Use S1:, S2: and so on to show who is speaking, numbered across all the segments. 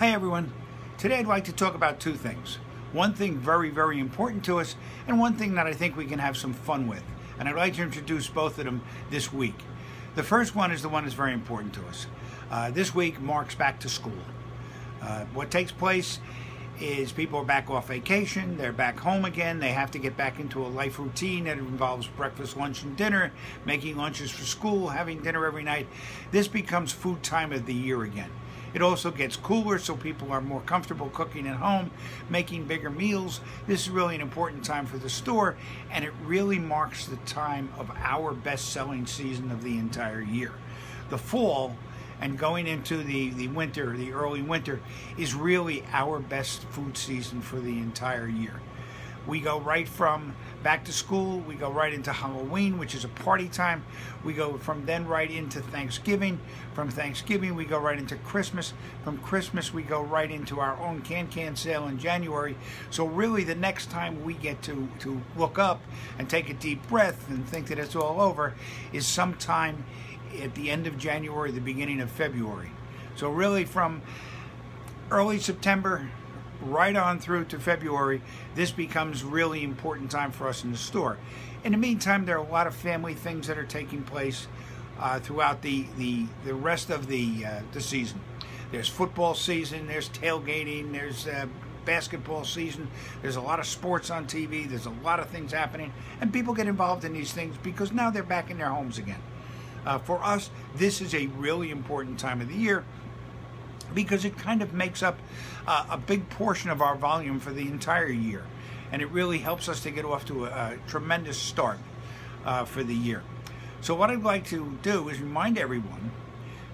S1: Hi everyone. Today I'd like to talk about two things. One thing very, very important to us, and one thing that I think we can have some fun with. And I'd like to introduce both of them this week. The first one is the one that's very important to us. Uh, this week marks back to school. Uh, what takes place is people are back off vacation, they're back home again, they have to get back into a life routine that involves breakfast, lunch, and dinner, making lunches for school, having dinner every night. This becomes food time of the year again. It also gets cooler, so people are more comfortable cooking at home, making bigger meals. This is really an important time for the store, and it really marks the time of our best selling season of the entire year. The fall and going into the, the winter, the early winter, is really our best food season for the entire year. We go right from back to school, we go right into Halloween, which is a party time. We go from then right into Thanksgiving. From Thanksgiving, we go right into Christmas. From Christmas, we go right into our own can can sale in January. So, really, the next time we get to, to look up and take a deep breath and think that it's all over is sometime at the end of January, the beginning of February. So, really, from early September right on through to February, this becomes really important time for us in the store. In the meantime, there are a lot of family things that are taking place uh, throughout the, the, the rest of the, uh, the season. There's football season, there's tailgating, there's uh, basketball season, there's a lot of sports on TV, there's a lot of things happening, and people get involved in these things because now they're back in their homes again. Uh, for us, this is a really important time of the year because it kind of makes up uh, a big portion of our volume for the entire year. And it really helps us to get off to a, a tremendous start uh, for the year. So, what I'd like to do is remind everyone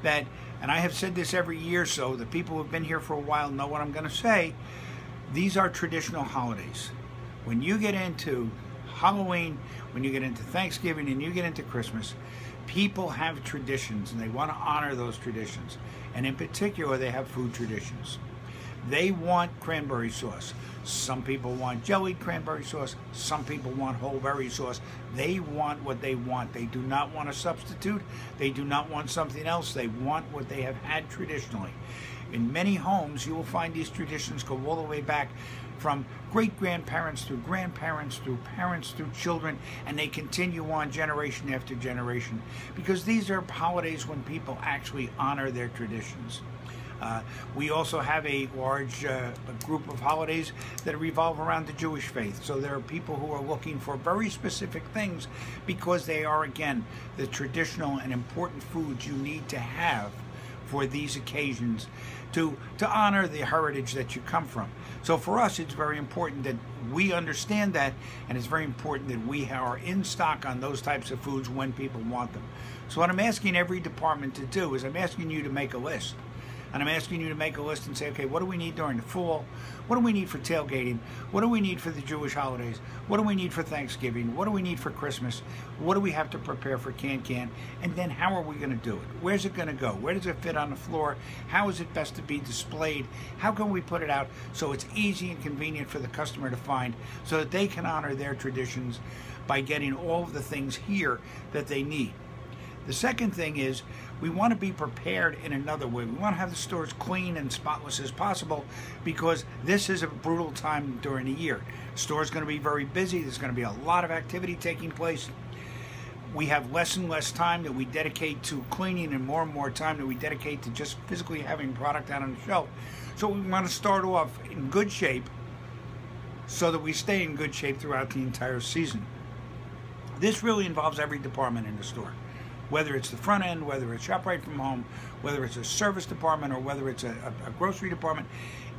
S1: that, and I have said this every year, so the people who've been here for a while know what I'm going to say. These are traditional holidays. When you get into Halloween, when you get into Thanksgiving, and you get into Christmas, people have traditions and they want to honor those traditions. And in particular, they have food traditions. They want cranberry sauce. Some people want jellied cranberry sauce. Some people want whole berry sauce. They want what they want. They do not want a substitute. They do not want something else. They want what they have had traditionally. In many homes, you will find these traditions go all the way back from great grandparents through grandparents through parents through children, and they continue on generation after generation because these are holidays when people actually honor their traditions. Uh, we also have a large uh, group of holidays that revolve around the Jewish faith. So there are people who are looking for very specific things because they are, again, the traditional and important foods you need to have for these occasions to, to honor the heritage that you come from. So for us, it's very important that we understand that, and it's very important that we are in stock on those types of foods when people want them. So what I'm asking every department to do is I'm asking you to make a list and I'm asking you to make a list and say, okay, what do we need during the fall? What do we need for tailgating? What do we need for the Jewish holidays? What do we need for Thanksgiving? What do we need for Christmas? What do we have to prepare for Can Can? And then how are we going to do it? Where's it going to go? Where does it fit on the floor? How is it best to be displayed? How can we put it out so it's easy and convenient for the customer to find so that they can honor their traditions by getting all of the things here that they need? The second thing is we want to be prepared in another way. We want to have the stores clean and spotless as possible because this is a brutal time during the year. The store's going to be very busy. There's going to be a lot of activity taking place. We have less and less time that we dedicate to cleaning and more and more time that we dedicate to just physically having product out on the shelf. So we want to start off in good shape so that we stay in good shape throughout the entire season. This really involves every department in the store whether it's the front end, whether it's ShopRite from home, whether it's a service department, or whether it's a, a, a grocery department.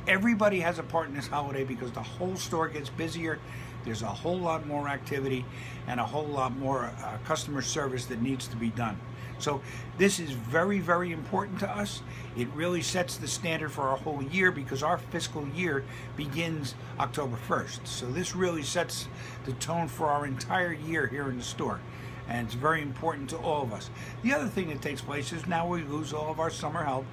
S1: Everybody has a part in this holiday because the whole store gets busier. There's a whole lot more activity and a whole lot more uh, customer service that needs to be done. So this is very, very important to us. It really sets the standard for our whole year because our fiscal year begins October 1st. So this really sets the tone for our entire year here in the store and it's very important to all of us. The other thing that takes place is now we lose all of our summer help.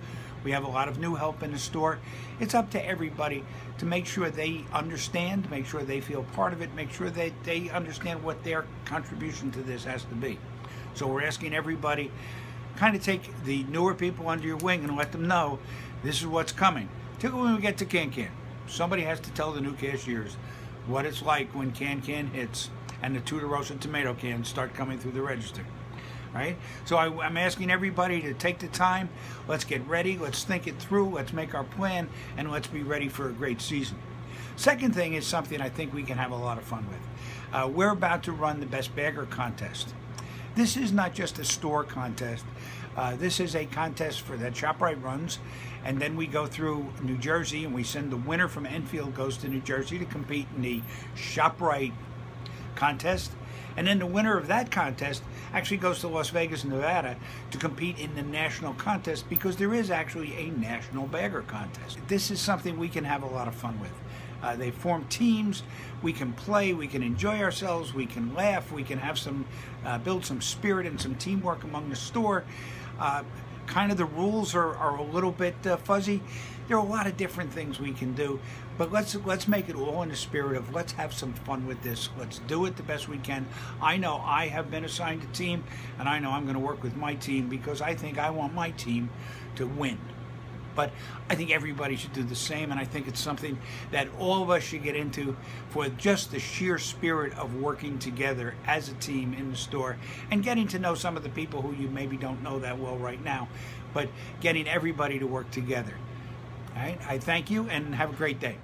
S1: We have a lot of new help in the store. It's up to everybody to make sure they understand, make sure they feel part of it, make sure that they understand what their contribution to this has to be. So we're asking everybody kind of take the newer people under your wing and let them know this is what's coming. Particularly when we get to Can Can. Somebody has to tell the new cashiers what it's like when Can Can hits and the Tuttorosso tomato cans start coming through the register. Right? So I, am asking everybody to take the time. Let's get ready. Let's think it through. Let's make our plan, and let's be ready for a great season. Second thing is something I think we can have a lot of fun with. Uh, we're about to run the Best Bagger contest. This is not just a store contest. Uh, this is a contest for that ShopRite runs, and then we go through New Jersey, and we send the winner from Enfield goes to New Jersey to compete in the ShopRite contest. And then the winner of that contest actually goes to Las Vegas, Nevada to compete in the national contest because there is actually a national bagger contest. This is something we can have a lot of fun with. Uh, they form teams. We can play. We can enjoy ourselves. We can laugh. We can have some, uh, build some spirit and some teamwork among the store. Uh, kind of the rules are, are a little bit uh, fuzzy. There are a lot of different things we can do, but let's let's make it all in the spirit of let's have some fun with this. Let's do it the best we can. I know I have been assigned a team, and I know I'm going to work with my team because I think I want my team to win. But I think everybody should do the same, and I think it's something that all of us should get into for just the sheer spirit of working together as a team in the store and getting to know some of the people who you maybe don't know that well right now, but getting everybody to work together. All right, I thank you and have a great day.